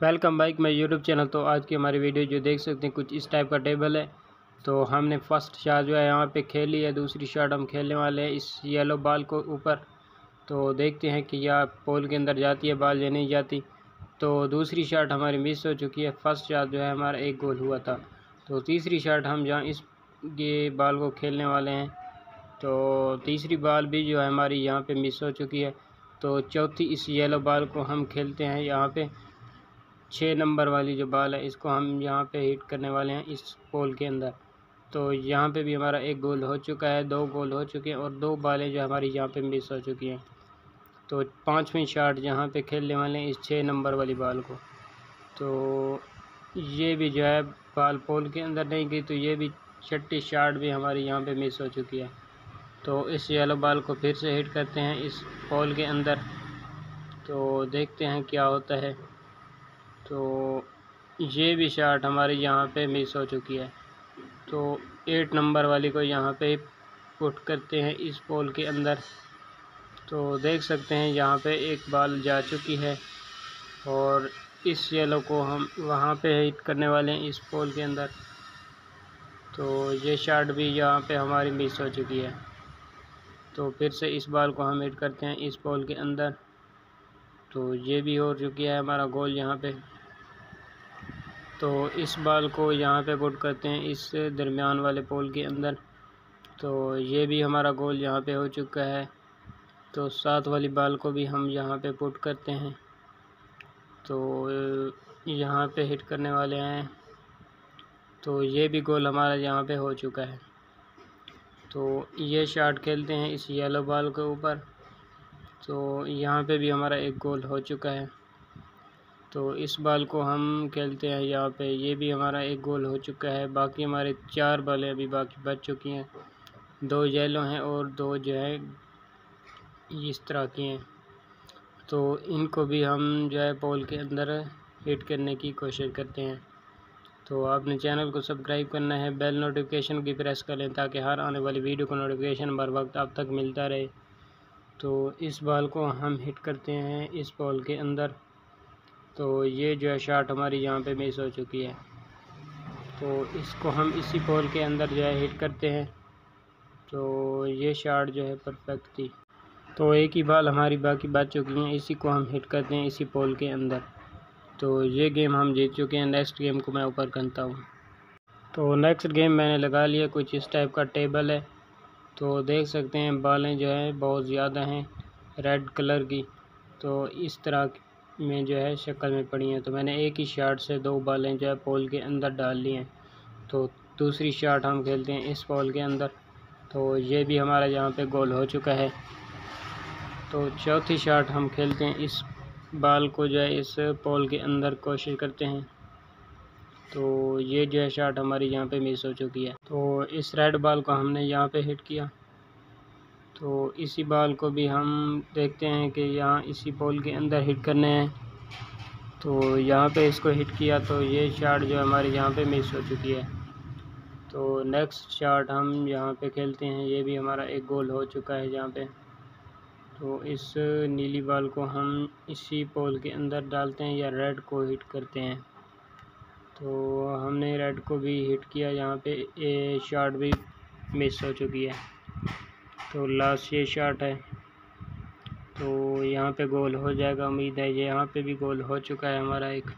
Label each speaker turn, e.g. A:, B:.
A: Welcome back my YouTube channel. तो आज की हमारी वीडियो जो देख सकते हैं, कुछ इस टाइप का टेबल है। तो हमने फ़र्स्ट शॉट जो है यहाँ पे खेली है, दूसरी शॉट हम खेलने वाले हैं इस येलो बाल को ऊपर। तो देखते हैं कि यह पोल के अंदर जाती है बाल या नहीं जाती। तो दूसरी शॉट हमारी मिस हो चुकी है, फ़र्स्ट शॉट जो है हमारा एक गोल हुआ था। तो तीसरी शॉट हम जहाँ इस ये बाल को खेलने वाले हैं। तो तीसरी बाल भी जो है हमारी यहाँ पे मिस हो चुकी है। तो चौथी इस येलो बाल को हम खेलते हैं यहाँ पे। छः नंबर वाली जो बाल है, इसको हम यहाँ पे हिट करने वाले हैं इस पोल के अंदर। तो यहाँ पे भी हमारा एक गोल हो चुका है, दो गोल हो चुके हैं और दो बालें जो हमारी यहाँ पे मिस हो चुकी हैं। तो पाँचवीं शार्ट यहाँ पे खेलने वाले हैं इस छः नंबर वाली बाल को। तो ये भी जो है बाल पोल के अंदर नहीं गई तो ये भी छठी शार्ट भी हमारी यहाँ पे मिस हो चुकी है। तो इस येलो बाल को फिर से हिट करते हैं इस पोल के अंदर। तो देखते हैं क्या होता है। तो ये भी शार्ट हमारी यहाँ पे मिस हो चुकी है। तो एट नंबर वाली को यहाँ पे पुट करते हैं इस पोल के अंदर। तो देख सकते हैं यहाँ पे एक बाल जा चुकी है और इस येलो को हम वहाँ पे हिट करने वाले हैं इस पोल के अंदर। तो ये शार्ट भी यहाँ पे हमारी मिस हो चुकी है। तो फिर से इस बाल को हम हिट करते हैं इस पोल के अंदर। तो ये भी हो चुकी है हमारा गोल यहाँ पे। तो इस बाल को यहाँ पे पुट करते हैं इस दरमियान वाले पोल के अंदर। तो ये भी हमारा गोल यहाँ पे हो चुका है। तो सात वाली बाल को भी हम यहाँ पे पुट करते हैं। तो यहाँ पे हिट करने वाले हैं। तो ये भी गोल हमारा यहाँ पे हो चुका है। तो ये शॉट खेलते हैं इस येलो बाल के ऊपर। तो यहाँ पे भी हमारा एक गोल हो चुका है। तो इस बाल को हम खेलते हैं यहाँ पे। ये भी हमारा एक गोल हो चुका है। बाकी हमारे चार बालें अभी बाकी बच चुकी हैं। दो येलो हैं और दो जो है इस तरह की हैं। तो इनको भी हम जो है पोल के अंदर हिट करने की कोशिश करते हैं। तो आपने चैनल को सब्सक्राइब करना है। बेल नोटिफिकेशन की प्रेस कर लें ताकि हर आने वाली वीडियो को नोटिफिकेशन बर वक्त आप तक मिलता रहे। तो इस बाल को हम हिट करते हैं इस पोल के अंदर। तो ये जो है शार्ट हमारी यहाँ पे मिस हो चुकी है। तो इसको हम इसी पोल के अंदर जो है हिट करते हैं। तो ये शार्ट जो है परफेक्ट थी। तो एक ही बाल हमारी बाकी बच चुकी हैं, इसी को हम हिट करते हैं इसी पोल के अंदर। तो ये गेम हम जीत चुके हैं नेक्स्ट गेम को मैं ऊपर करता हूँ। तो नेक्स्ट गेम मैंने लगा लिया, कुछ इस टाइप का टेबल है। तो देख सकते हैं बालें जो है बहुत ज़्यादा हैं, रेड कलर की। तो इस तरह में जो है शक्ल में पड़ी हैं। तो मैंने एक ही शार्ट से दो बालें जो है पोल के अंदर डाल ली हैं। तो दूसरी शार्ट हम खेलते हैं इस पोल के अंदर। तो ये भी हमारा यहाँ पे गोल हो चुका है। तो चौथी शार्ट हम खेलते हैं इस बाल को जो है इस पोल के अंदर कोशिश करते हैं। तो ये जो है शार्ट हमारी यहाँ पे मिस हो चुकी है। तो इस रेड बाल को हमने यहाँ पे हिट किया। तो इसी बाल को भी हम देखते हैं कि यहाँ इसी पोल के अंदर हिट करने हैं। तो यहाँ पे इसको हिट किया तो ये शार्ट जो हमारी यहाँ पे मिस हो चुकी है। तो नेक्स्ट शार्ट हम यहाँ पे खेलते हैं। ये भी हमारा एक गोल हो चुका है यहाँ पे। तो इस नीली बाल को हम इसी पोल के अंदर डालते हैं या रेड को हिट करते हैं। तो हमने रेड को भी हिट किया, यहाँ पे ये शॉट भी मिस हो चुकी है। तो लास्ट ये शॉट है। तो यहाँ पे गोल हो जाएगा, उम्मीद है ये यहाँ पे भी गोल हो चुका है हमारा एक।